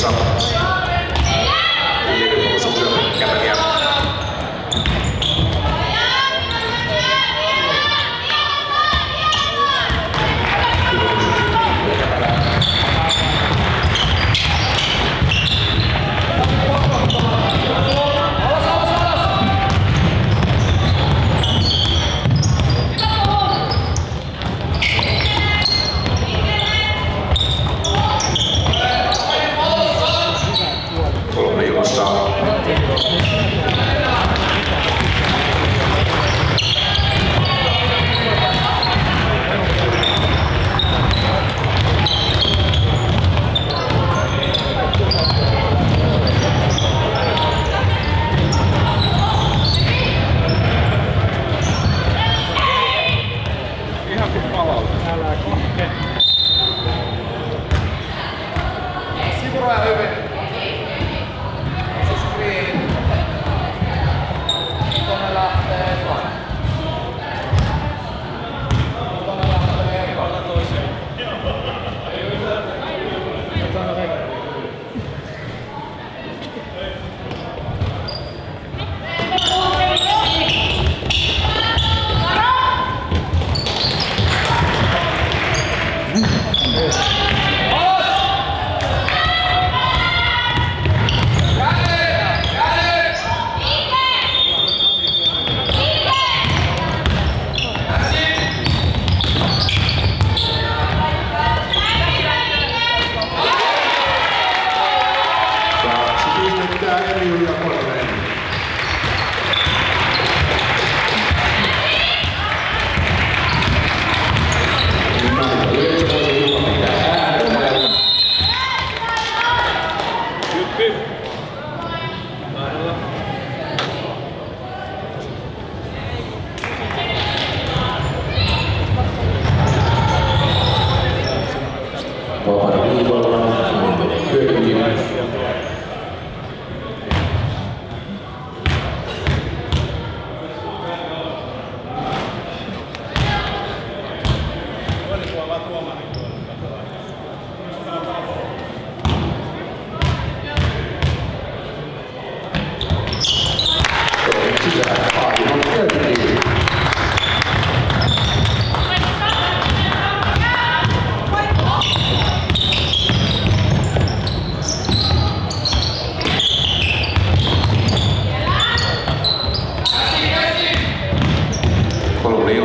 様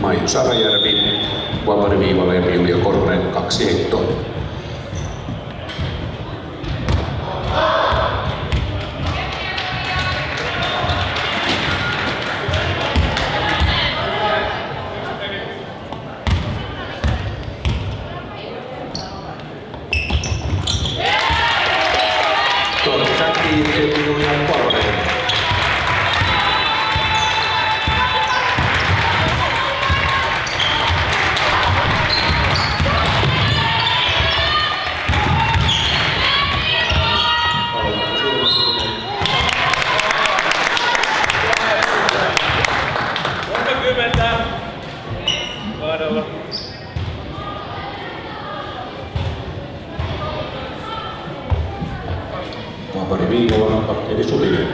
Maiju Sarajärvi, Vapari Viivalempi, Julia Korhonen, kaksi heittoa. initial meeting.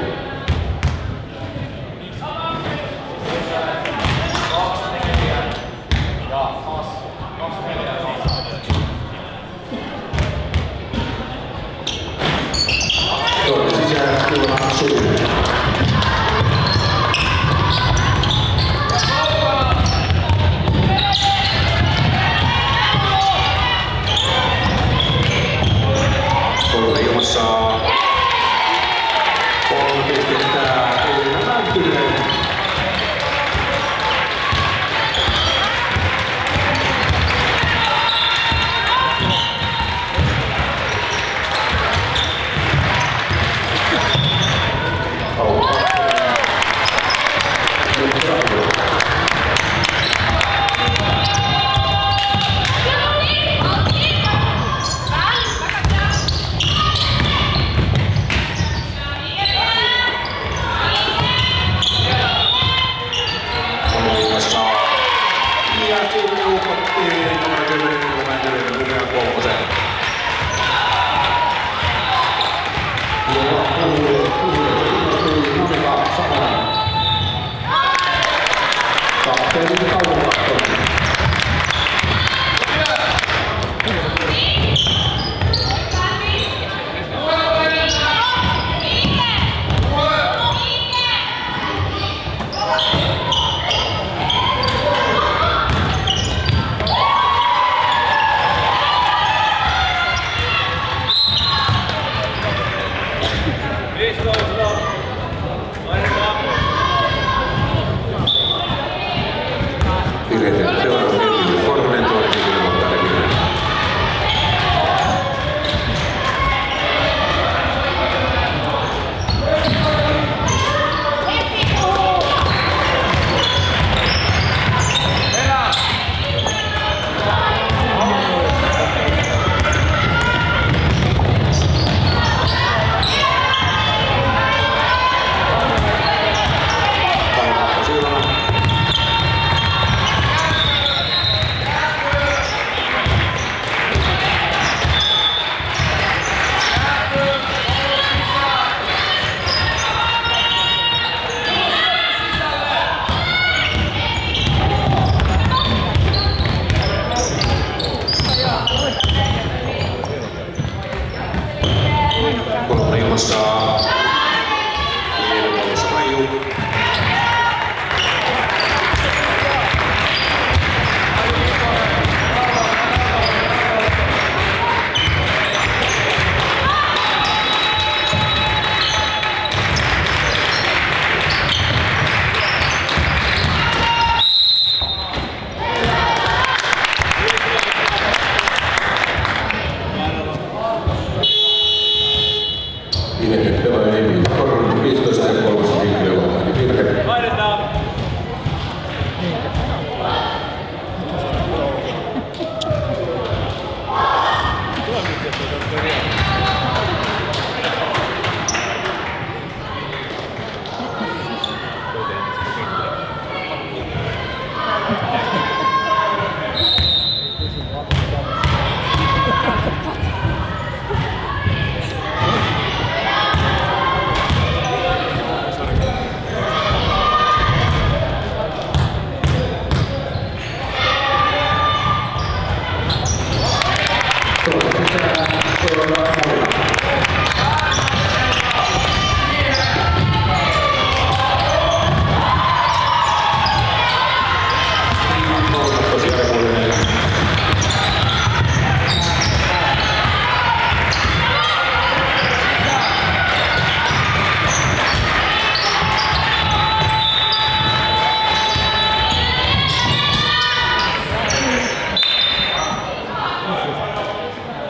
Star.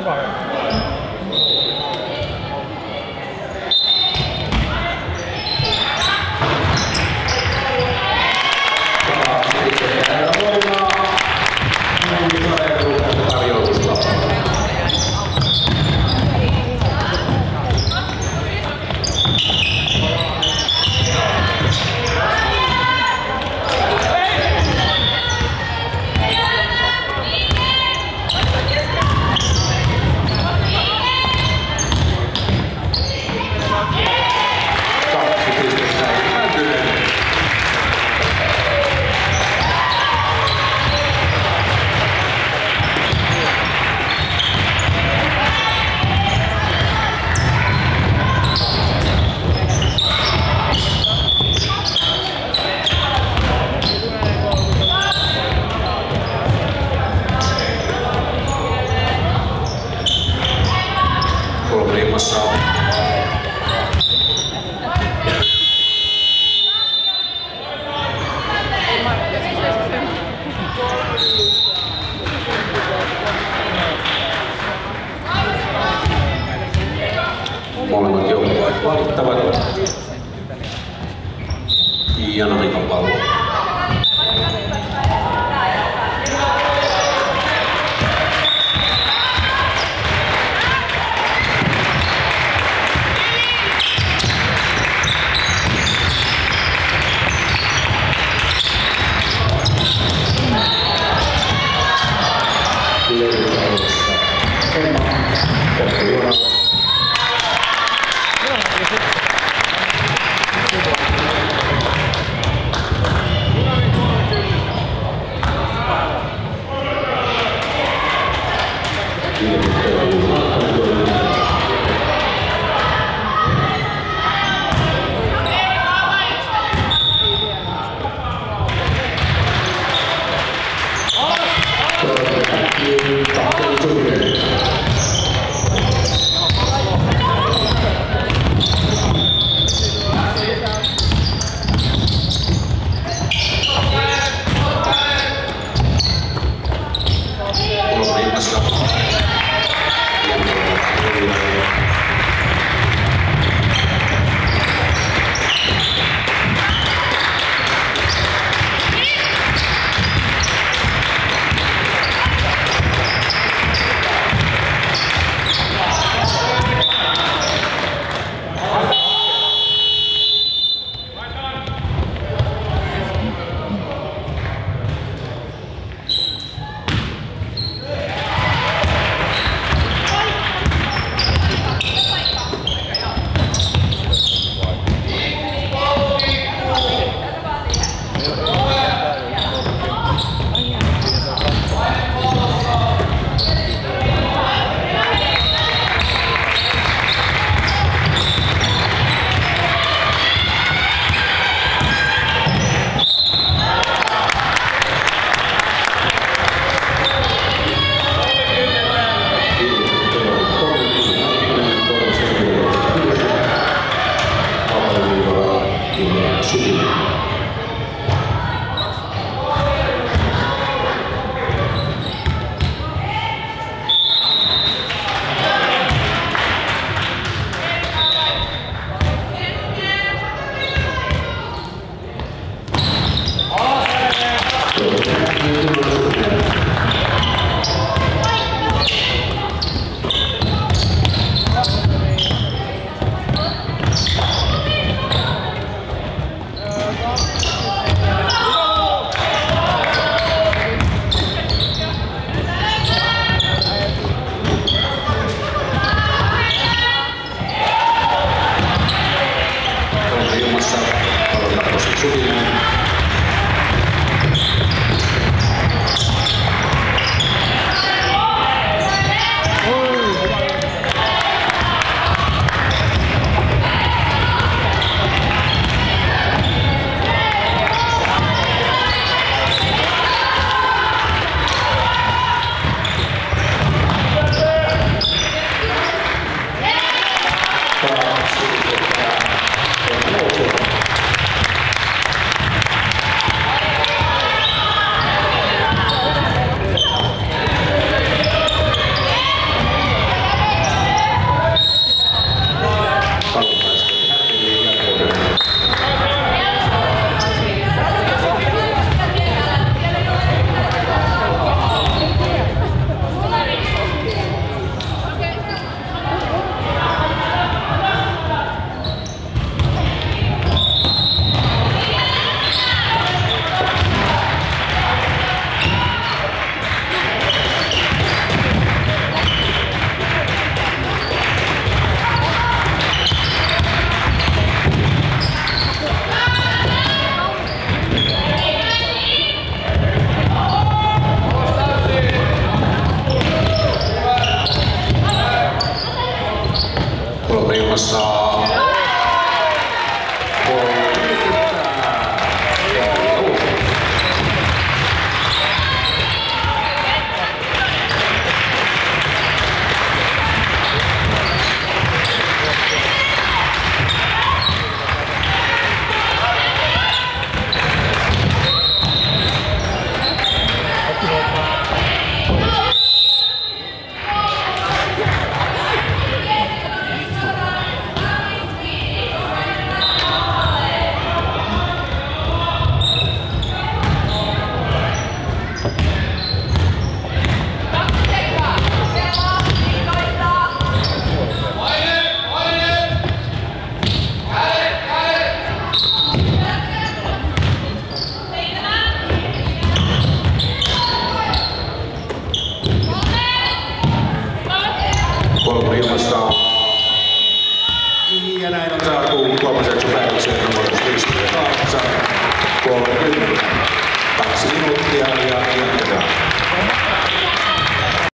Come on.